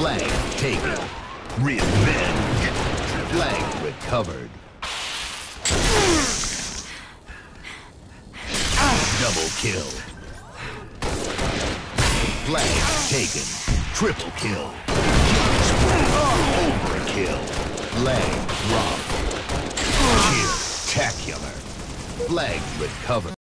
Flag taken. Revenge. Flag recovered. Double kill. Flag taken. Triple kill. Overkill. Flag dropped. Kill. Tacular. Flag recovered.